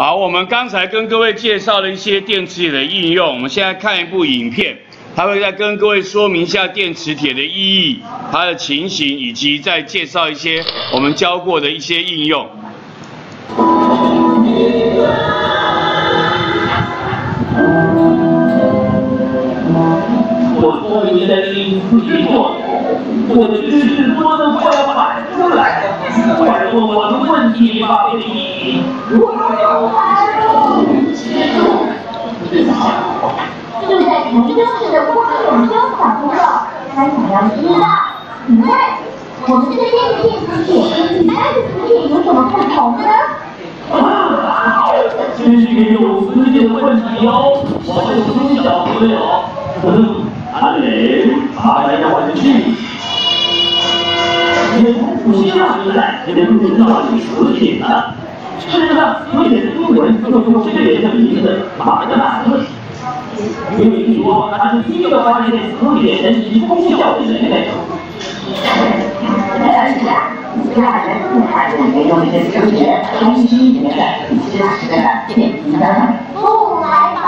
好，我们刚才跟各位介绍了一些电磁铁的应用，我们现在看一部影片，它会再跟各位说明一下电磁铁的意义、它的情形，以及再介绍一些我们教过的一些应用。我聪明的心自己做，我的知识多得快要反出来，快问我的问题吧，贝蒂。朋友，他想要知道，你看，我们这个电子电磁铁跟一般的磁铁有什么不同呢？啊，真是个有思想的问题哦！我的孙小朋友，嗯，阿磊，他来玩具。也不像时代人不知道是磁铁了。事实上，磁铁的中文就是用这个人的名字马格纳斯。有人说他是第一个发现磁铁神奇功效的人类。而且啊，希腊人不还是没用那些磁铁冲击里面的其他时代的电冰箱。不来宝，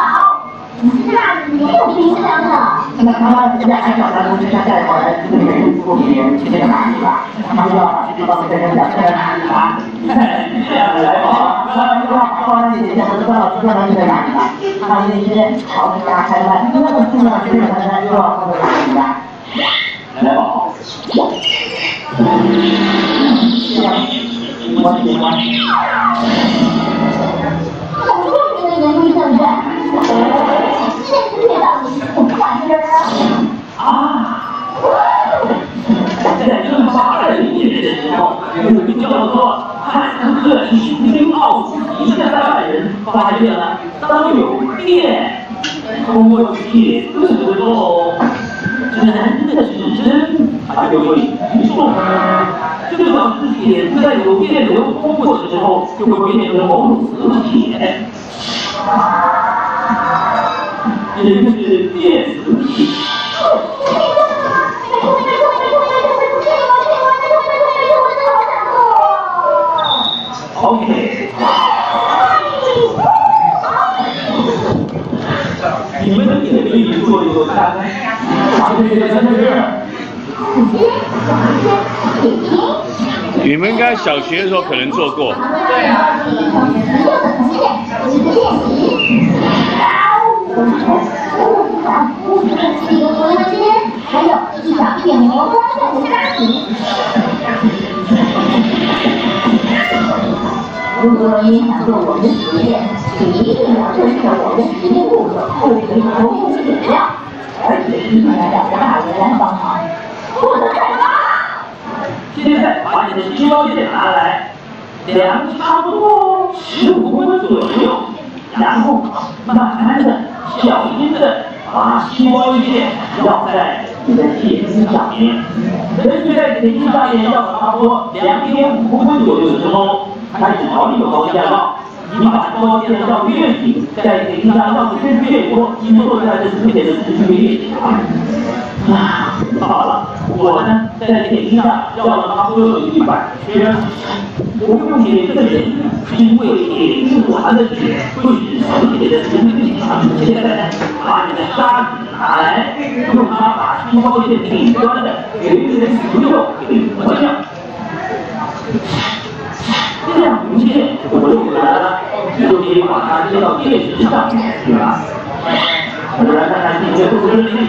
希腊没有冰箱的。那他们现在还找到冰箱盖过来，这个人不比别人直接的哪里吧？他们要把这帮跟人讲在哪里吧？这样来吧，他们要放在底下，不知道知道他在哪里吧？他们那些朝家开饭，那么重要的这个人又要放在哪里吧？来吧。我喜欢。好著名的研究证据，电磁铁到底是怎么回事啊？在一八二零年的时候，有一个叫做发现了，当有电通过铁丝的时候，人的指针它就会移动。这个导致铁丝在有电流通过的时候，就会变成某种磁铁。这就是电磁体。OK，你们你们应该小学的时候可能做过。还有一小片磨光的如果你想做我们的。实验，请一定要遵守我们的。实验步骤，不可以偷工减料，而且一定要让大人来帮忙，不能太大。现在把你的。细胞线拿来，量差不多十五公分左右，然后慢慢的、小心的。把细胞线绕在你的。铁丝上面。根据在铁丝上面绕差不多两点五公分左右的。时候，开始朝你的方向绕。你把细胞线绕越紧，在铁丝上绕的越越多，你做出来的磁铁的磁性越强。啊，好了，我呢在铁钉上绕了差不多有一百圈。我用铁这个原理，是因为铁钉完的血会使磁铁的磁力强。现在呢，把你的沙子拿来，用它把细胞线顶端的有一层磁肉给磨掉。这样无线我就回来了，就可以把它接到电池上面去了。我们来看看这些不顺利。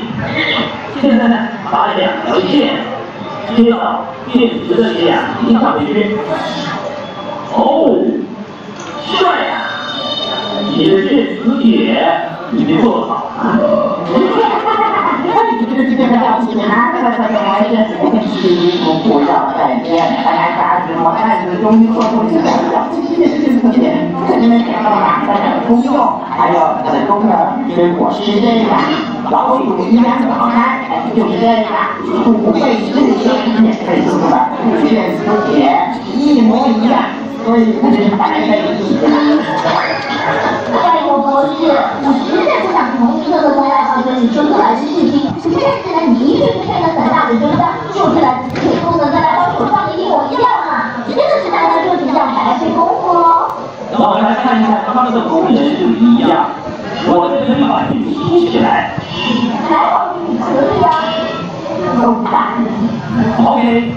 现在呢，把两条线接到电池的两极上面去。哦，帅呀！你的电磁铁已经做好了。这个这个要紧啊！这个这个还是不要再见，大家啥子我看是终于做出一个小细的这个点，这边讲到哪它的功用，还有它的功能，结果是这样，老鼠一样的好看，就是这样，不费力也可以做出来，电磁铁一模一样，所以它就是白费力。哎呦，博士，我实在不想从一个个东爱好跟你说出来的事情，但是呢，你一定是看了很大的真相，就是来的磁铁功能跟来宝手上的一模一样嘛，真的是大家就是这样白费功夫喽。让我们来看看一看它们的功能不一样。我这可以把这吸起来。还好你可以啊，OK，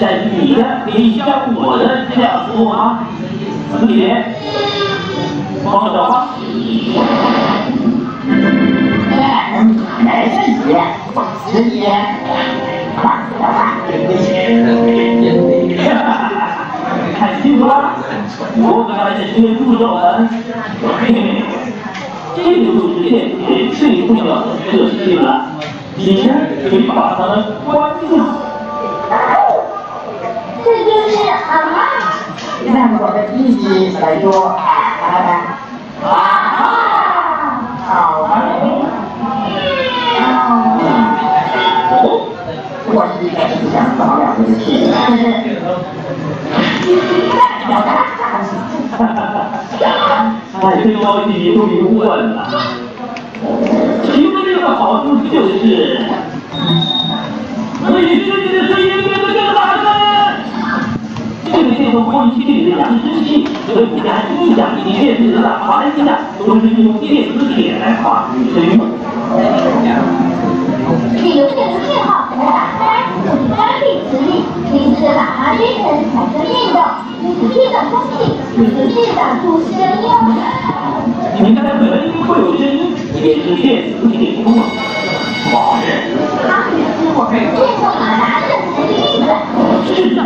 但是你的可以像我的这样做吗？四点，放着吧。没问题，直接放我刚才是些步骤呢。嘿嘿，这个就是电池最重要的特性了。你呢，可以把它们关掉。这就是什么。让我的弟弟来说我是一个思想早了的人，但是，哈哎，这个东西你都明问了。其中这个好处就是，可以使你的声音变得更大声。这个电动播音器里的扬声器和其他音响以及电子的喇叭音响，都是利用电磁铁来发出声音。利用电磁信号空气，以此制造出声音。你看门会有声音，也是电磁铁通啊。好人。它也是我们电动马达的例子。是的，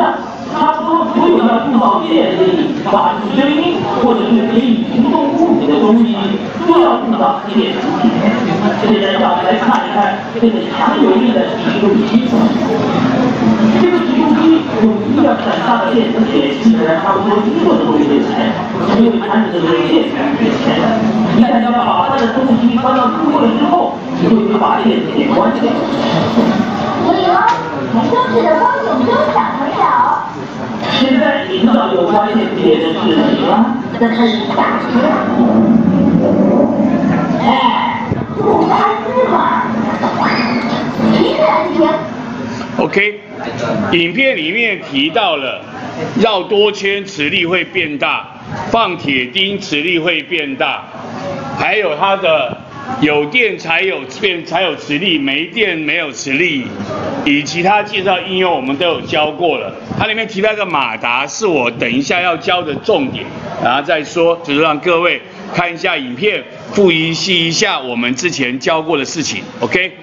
他说所有要制造电力、发出声音，或者是可以移动物体的东西，都要用到电磁铁。现在让我们来看一看这个强有力的起重机。这个起重机有一个很大的电磁铁，基本上差不多一个多月前，因为它是这个电源源钱的。一旦要把他的东西搬到座位之后，你就会把电磁铁关掉。所以呢，台中市的汪永忠小朋友，现在你知道有关电磁铁的事情了。这是大师。哎，OK，影片里面提到了绕多圈磁力会变大，放铁钉磁力会变大，还有它的有电才有变才有磁力，没电没有磁力，以及它介绍应用我们都有教过了。它里面提到一个马达是我等一下要教的重点，然后再说，就是让各位看一下影片，复习一下我们之前教过的事情。OK。